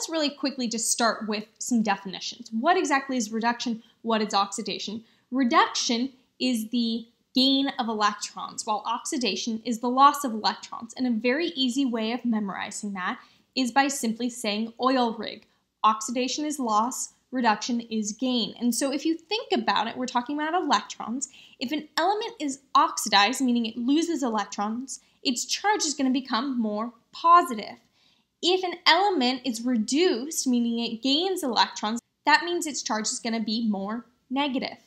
let's really quickly just start with some definitions. What exactly is reduction? What is oxidation? Reduction is the gain of electrons, while oxidation is the loss of electrons. And a very easy way of memorizing that is by simply saying oil rig. Oxidation is loss, reduction is gain. And so if you think about it, we're talking about electrons. If an element is oxidized, meaning it loses electrons, its charge is going to become more positive. If an element is reduced, meaning it gains electrons, that means its charge is going to be more negative.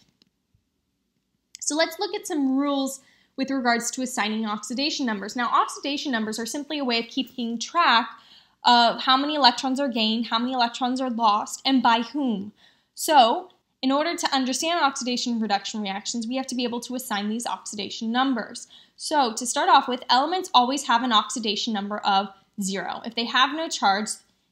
So let's look at some rules with regards to assigning oxidation numbers. Now, oxidation numbers are simply a way of keeping track of how many electrons are gained, how many electrons are lost, and by whom. So, in order to understand oxidation reduction reactions, we have to be able to assign these oxidation numbers. So, to start off with, elements always have an oxidation number of zero. If they have no charge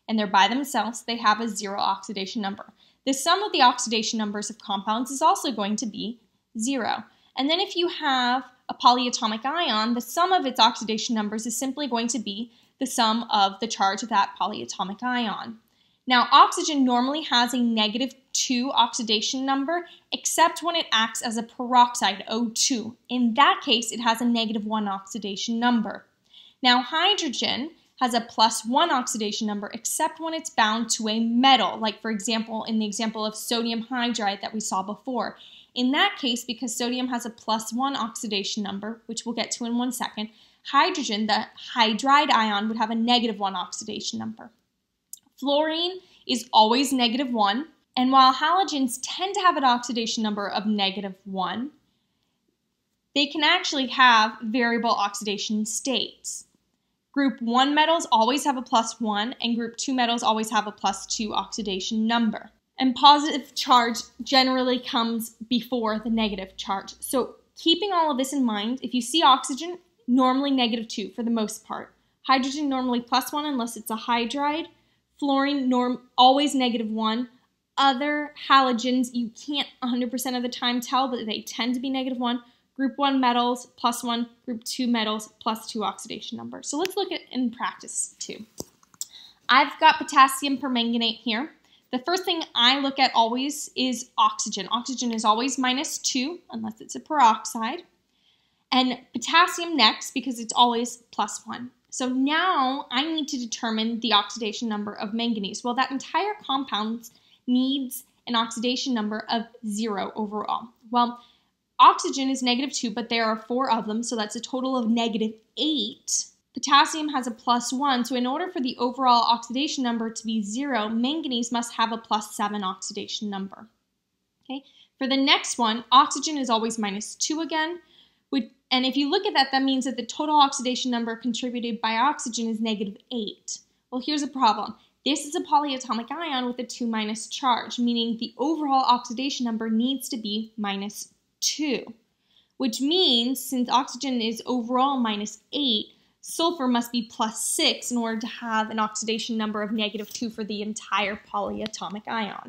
and they're by themselves, they have a zero oxidation number. The sum of the oxidation numbers of compounds is also going to be zero. And then if you have a polyatomic ion, the sum of its oxidation numbers is simply going to be the sum of the charge of that polyatomic ion. Now, oxygen normally has a negative 2 oxidation number, except when it acts as a peroxide, O2. In that case, it has a negative 1 oxidation number. Now, hydrogen has a plus 1 oxidation number, except when it's bound to a metal, like, for example, in the example of sodium hydride that we saw before. In that case, because sodium has a plus 1 oxidation number, which we'll get to in one second, hydrogen, the hydride ion, would have a negative 1 oxidation number. Fluorine is always negative 1, and while halogens tend to have an oxidation number of negative 1, they can actually have variable oxidation states. Group 1 metals always have a plus 1, and group 2 metals always have a plus 2 oxidation number. And positive charge generally comes before the negative charge. So, keeping all of this in mind, if you see oxygen, normally negative 2 for the most part. Hydrogen normally plus 1 unless it's a hydride. Fluorine norm always negative 1. Other halogens you can't 100% of the time tell, but they tend to be negative 1. Group 1 metals plus 1, group 2 metals plus 2 oxidation number. So let's look at in practice too. I've got potassium permanganate here. The first thing I look at always is oxygen. Oxygen is always minus 2 unless it's a peroxide and potassium next because it's always plus one. So now I need to determine the oxidation number of manganese. Well, that entire compound needs an oxidation number of zero overall. Well, oxygen is negative two, but there are four of them, so that's a total of negative eight. Potassium has a plus one, so in order for the overall oxidation number to be zero, manganese must have a plus seven oxidation number. Okay, for the next one, oxygen is always minus two again, and if you look at that, that means that the total oxidation number contributed by oxygen is negative 8. Well, here's a problem. This is a polyatomic ion with a 2 minus charge, meaning the overall oxidation number needs to be minus 2. Which means, since oxygen is overall minus 8, sulfur must be plus 6 in order to have an oxidation number of negative 2 for the entire polyatomic ion.